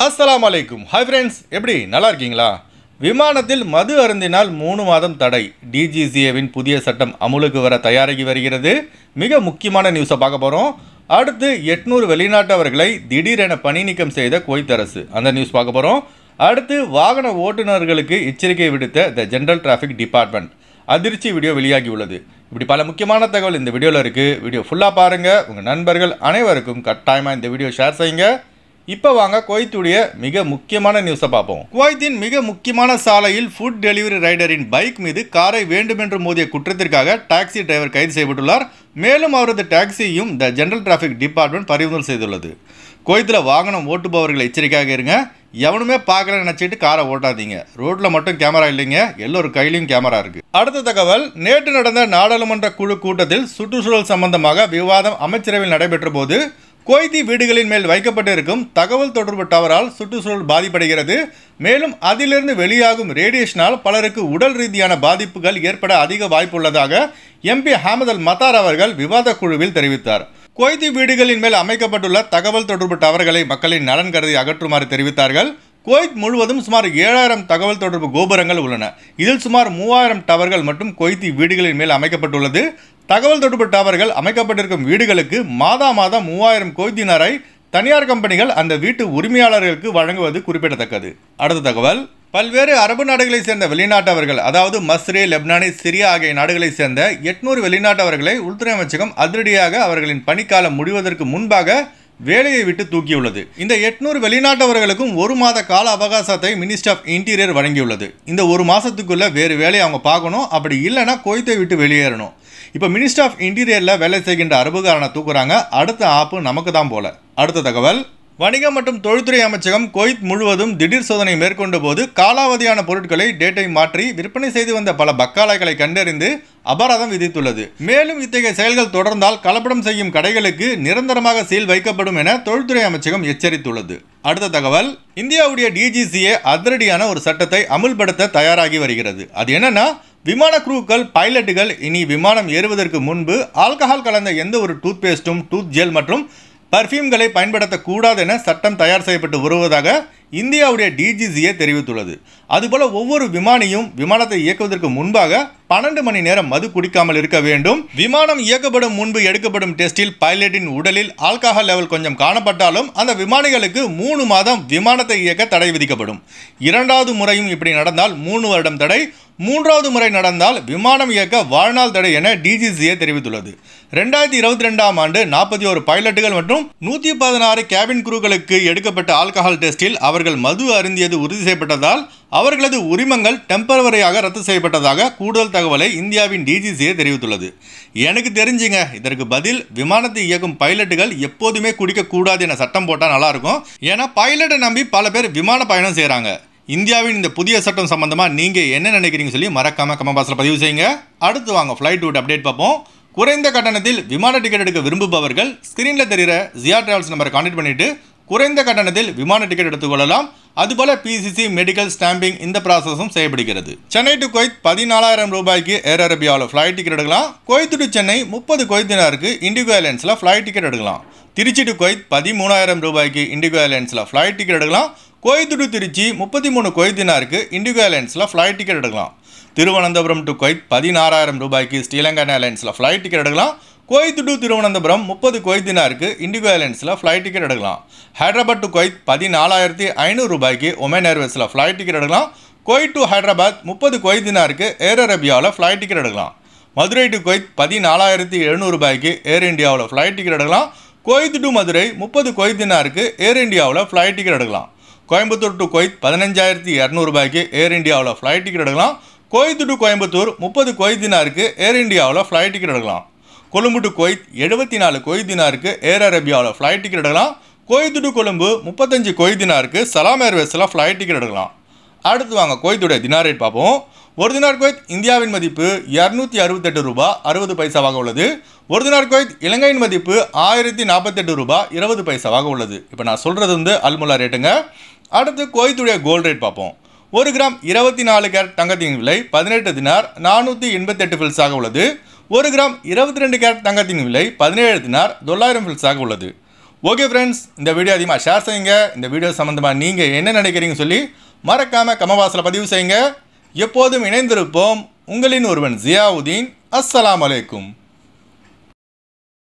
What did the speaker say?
அஸ்லாம் அலைக்கும் hi friends எப்படி? நல்லா இருக்கீங்களா? விமானத்தில் மது அருந்தினால் மூணு மாதம் தடை. டிஜிசிஏவின் புதிய சட்டம் அமுலுக்கு வர தயாராகி வருகிறது. மிக முக்கியமான நியூஸை பார்க்க போகிறோம் அடுத்து எட்நூறு வெளிநாட்டவர்களை திடீரென பணி நீக்கம் செய்த குவைத் அரசு. அந்த நியூஸ் பார்க்க போகிறோம் அடுத்து வாகன ஓட்டுநர்களுக்கு எச்சரிக்கை விடுத்த த ஜென்ரல் டிராஃபிக் டிபார்ட்மெண்ட் அதிர்ச்சி வீடியோ வெளியாகி உள்ளது. இப்படி பல முக்கியமான தகவல் இந்த வீடியோவில் இருக்குது வீடியோ ஃபுல்லாக பாருங்கள் உங்கள் நண்பர்கள் அனைவருக்கும் கட்டாயமாக இந்த வீடியோ ஷேர் செய்யுங்க. இப்போ வாங்க குவைத்துடைய மிக முக்கியமான நியூஸை பார்ப்போம். குவைத்தின் மிக முக்கியமான சாலையில் ஃபுட் டெலிவரி ரைடரின் பைக் மீது காரை வேண்டுமென்று மோதிய குற்றத்திற்காக டாக்ஸி டிரைவர் கைது செய்யப்பட்டுள்ளார். மேலும் அவரது டாக்ஸியையும் த ஜெனரல் டிராஃபிக் டிபார்ட்மெண்ட் பறிமுதல் செய்துள்ளது. குவைத்தில் வாகனம் ஓட்டுபவர்கள் எச்சரிக்கையாக இருங்க. எவனுமே பார்க்கல நினச்சிட்டு காரை ஓட்டாதீங்க. ரோட்டில் மட்டும் கேமரா இல்லைங்க. எல்லோரும் கையிலையும் கேமரா இருக்குது அடுத்த தகவல் நேற்று நடந்த நாடாளுமன்ற குழு கூட்டத்தில் சுற்றுச்சூழல் சம்பந்தமாக விவாதம் அமைச்சரவையில் நடைபெற்ற போது குவைத்தி வீடுகளின் மேல் வைக்கப்பட்டிருக்கும் தகவல் தொடர்பு டவரால் சுற்றுச்சூழல் பாதிப்படைகிறது. மேலும் அதிலிருந்து வெளியாகும் ரேடியேஷனால் பலருக்கு உடல் ரீதியான பாதிப்புகள் ஏற்பட அதிக வாய்ப்புள்ளதாக எம்பி ஹாமத் அல் மத்தார் அவர்கள் விவாத குழுவில் தெரிவித்தார். குவைத்தி வீடுகளின் மேல் அமைக்கப்பட்டுள்ள தகவல் தொடர்பு டவர்களை மக்களின் நலன் கருதி அகற்றுமாறு தெரிவித்தார்கள். குவைத் முழுவதும் சுமார் ஏழாயிரம் தகவல் தொடர்பு கோபுரங்கள் உள்ளன. இதில் சுமார் மூவாயிரம் டவர்கள் மற்றும் குவைத்தி வீடுகளின் மேல் அமைக்கப்பட்டுள்ளது. தகவல் தொடர்பு டவர்கள் அமைக்கப்பட்டிருக்கும் வீடுகளுக்கு மாதா மாதம் மூவாயிரம் கொய்தினரை தனியார் கம்பெனிகள் அந்த வீட்டு உரிமையாளர்களுக்கு வழங்குவது குறிப்பிடத்தக்கது. அடுத்த தகவல். பல்வேறு அரபு நாடுகளைச் சேர்ந்த வெளிநாட்டவர்கள் அதாவது மஸ்ரே லெப்னானி சிரியா ஆகிய நாடுகளைச் சேர்ந்த எட்நூறு வெளிநாட்டவர்களை உள்துறை அமைச்சகம் அதிரடியாக அவர்களின் பணிக்காலம் முடிவதற்கு முன்பாக வேலையை விட்டு தூக்கியுள்ளது. இந்த எட்நூறு வெளிநாட்டவர்களுக்கும் ஒரு மாத கால அவகாசத்தை மினிஸ்டர் ஆஃப் இன்டீரியர் வழங்கியுள்ளது. இந்த ஒரு மாதத்துக்குள்ள வேறு வேலையை அவங்க பார்க்கணும். அப்படி இல்லைன்னா கோயத்தை விட்டு வெளியேறணும். இப்போ மினிஸ்டர் ஆஃப் இன்டீரியரில் வேலை செய்கின்ற அரபுகாரனை தூக்குறாங்க. அடுத்த ஆப்பு நமக்கு தான் போல. அடுத்த தகவல். வணிகம் மற்றும் தொழில்துறை அமைச்சகம் கோயித் முழுவதும் திடீர் சோதனை மேற்கொண்ட போது காலாவதியான பொருட்களை டேட்டை மாற்றி விற்பனை செய்து வந்த பல பக்காலைகளை கண்டறிந்து அபராதம் விதித்துள்ளது. மேலும் இத்தகைய செயல்கள் தொடர்ந்தால் கலப்படம் செய்யும் கடைகளுக்கு நிரந்தரமாக சீல் வைக்கப்படும் என தொழில்துறை அமைச்சகம் எச்சரித்துள்ளது. அடுத்த தகவல் இந்தியாவுடைய டிஜிசிஏ அதிரடியான ஒரு சட்டத்தை அமுல்படுத்த தயாராகி வருகிறது. அது என்னன்னா விமான குரூக்கள் பைலட்டுகள் இனி விமானம் ஏறுவதற்கு முன்பு ஆல்கஹால் கலந்த எந்த ஒரு டூத்பேஸ்ட்டும் டூத் ஜெல் மற்றும் பர்ஃப்யூம்களை பயன்படுத்தக்கூடாது என சட்டம் தயார் செய்யப்பட்டு வருவதாக இந்தியாவுடைய டிஜிசிஏ தெரிவித்துள்ளது. அதுபோல ஒவ்வொரு விமானியும் விமானத்தை இயக்குவதற்கு முன்பாக பன்னெண்டு மணி நேரம் மது குடிக்காமல் இருக்க வேண்டும். விமானம் இயக்கப்படும் முன்பு எடுக்கப்படும் டெஸ்டில் பைலட்டின் உடலில் ஆல்கஹால் லெவல் கொஞ்சம் காணப்பட்டாலும் அந்த விமானிகளுக்கு மூணு மாதம் விமானத்தை இயக்க தடை விதிக்கப்படும். இரண்டாவது முறையும் இப்படி நடந்தால் மூணு வருடம் தடை மூன்றாவது முறை நடந்தால் விமானம் இயக்க வாழ்நாள் தடை என டிஜிசிஏ தெரிவித்துள்ளது. ரெண்டாயிரத்தி இருபத்தி ரெண்டாம் ஆண்டு நாற்பத்தி ஒரு பைலட்டுகள் மற்றும் நூற்றி பதினாறு கேபின் குரூக்களுக்கு எடுக்கப்பட்ட ஆல்கஹால் டெஸ்டில் அவர்கள் மது அருந்தியது உறுதி செய்யப்பட்டதால் அவர்களது உரிமங்கள் டெம்பரவரியாக ரத்து செய்யப்பட்டதாக கூடுதல் தகவலை இந்தியாவின் டிஜிசிஏ தெரிவித்துள்ளது. எனக்கு தெரிஞ்சுங்க இதற்கு பதில் விமானத்தை இயக்கும் பைலட்டுகள் எப்போதுமே குடிக்கக்கூடாது என சட்டம் போட்டால் நல்லாயிருக்கும். ஏன்னா பைலட்டை நம்பி பல பேர் விமான பயணம் செய்கிறாங்க இந்தியாவின் இந்த புதிய சட்டம் சம்பந்தமாக நீங்கள் என்ன நினைக்கிறீங்கன்னு சொல்லி மறக்காம கமெண்ட் பாக்ஸில் பதிவு செய்யுங்க. அடுத்து வாங்க ஃப்ளைட் ரூட் அப்டேட் பார்ப்போம். குறைந்த கட்டணத்தில் விமான டிக்கெட் எடுக்க விரும்புபவர்கள் ஸ்க்ரீனில் தெரிகிற ஜியா டிராவல்ஸ் நம்பரை கான்டெக்ட் பண்ணிவிட்டு குறைந்த கட்டணத்தில் விமான டிக்கெட் எடுத்துக்கொள்ளலாம் அதுபோல பிசிசி மெடிக்கல் ஸ்டாம்பிங் இந்த ப்ராசஸும் செய்யப்படுகிறது சென்னை டு குவைத் பதினாலாயிரம் ரூபாய்க்கு ஏர் அரேபியாவில் ஃப்ளைட் டிக்கெட் எடுக்கலாம். குவைத் டு சென்னை முப்பது குவைத்தினருக்கு இண்டிகோ ஏர்லைன்ஸில் ஃப்ளைட் டிக்கெட் எடுக்கலாம். திருச்சி டு குவைத் பதிமூணாயிரம் ரூபாய்க்கு இண்டிகோ ஏர்லைன்ஸில் ஃப்ளைட் டிக்கெட் எடுக்கலாம். குவைத் டு திருச்சி முப்பத்தி மூணு கொய்தினாருக்கு இண்டிகோ ஏர்லைன்ஸில் ஃப்ளைட் டிக்கெட் எடுக்கலாம். திருவனந்தபுரம் டு கொய்த் பதினாறாயிரம் ரூபாய்க்கு ஸ்ரீலங்கன் ஏர்லைன்ஸில் ஃப்ளைட் டிக்கெட் எடுக்கலாம். குவைத் டு திருவனந்தபுரம் முப்பது குவைத்தினாருக்கு இண்டிகோ ஏர்லைன்ஸில் ஃப்ளைட் டிக்கெட் எடுக்கலாம். ஹைதராபாத் டு குவைத் பதினாலாயிரத்தி ஐநூறு ரூபாய்க்கு உமன் ஏர்வேஸில் ஃப்ளைட் டிக்கெட் எடுக்கலாம். குவைத் டு ஹைதராபாத் முப்பது குவைத்தினாருக்கு ஏர் அரேபியாவில் ஃப்ளைட் டிக்கெட் எடுக்கலாம். மதுரை டு குவைத் பதினாலாயிரத்தி எழுநூறு ரூபாய்க்கு ஏர் இந்தியாவில் ஃப்ளைட் டிக்கெட் எடுக்கலாம். குவைத் டு மதுரை முப்பது குவைத்தினாருக்கு ஏர் இந்தியாவில் ஃப்ளைட் டிக்கெட் எடுக்கலாம். கோயம்புத்தூர் டு குவைத் பதினஞ்சாயிரத்தி இரநூறுபாய்க்கு ஏர் இந்தியாவில் ஃப்ளைட் டிக்கெட் எடுக்கலாம். கோயத்து டு கோயம்புத்தூர் முப்பது குவைத்தினாருக்கு ஏர் இந்தியாவில் ஃப்ளைட் டிக்கெட் எடுக்கலாம். கொழும்பு டு குவைத் எழுபத்தி நாலு கொய்தினாருக்கு ஏர் அரேபியாவில் ஃப்ளைட் டிக்கெட் எடுக்கலாம். கோயத்து டு கொழும்பு முப்பத்தஞ்சு கொய்தினாருக்கு சலாம் ஏர்வேஸில் ஃப்ளைட் டிக்கெட் எடுக்கலாம். அடுத்து வாங்க கோயத்துடைய தினார் ரேட் பார்ப்போம். ஒரு தினார் குவைத் இந்தியாவின் மதிப்பு இரநூத்தி அறுபத்தெட்டு ரூபா அறுபது பைசாவாக உள்ளது. ஒரு தினார் குவைத் இலங்கையின் மதிப்பு ஆயிரத்தி நாற்பத்தெட்டு ரூபா இருபது பைசாவாக உள்ளது. இப்போ நான் சொல்கிறது வந்து அல்முல்லா ரேட்டுங்க அடுத்து குவைத்துடைய கோல்ட் ரேட் பார்ப்போம். ஒரு கிராம் இருபத்தி நாலு கேரட் தங்கத்தின் விலை பதினெட்டு தினார் நானூற்றி எண்பத்தெட்டு ஃபில்ஸாக உள்ளது. ஒரு கிராம் இருபத்தி ரெண்டு கேரட் தங்கத்தின் விலை பதினேழு தினார் தொள்ளாயிரம் ஃபில்ஸாக உள்ளது. ஓகே ஃப்ரெண்ட்ஸ் இந்த வீடியோ அதிகமாக ஷேர் செய்யுங்க. இந்த வீடியோ சம்மந்தமாக நீங்கள் என்ன நினைக்கிறீங்கன்னு சொல்லி மறக்காமல் கமவாசில் பதிவு செய்யுங்க. எப்போதும் இணைந்திருப்போம் உங்களின் ஒருவன் ஜியாவுதீன். அஸ்ஸலாம் அலைக்கும்.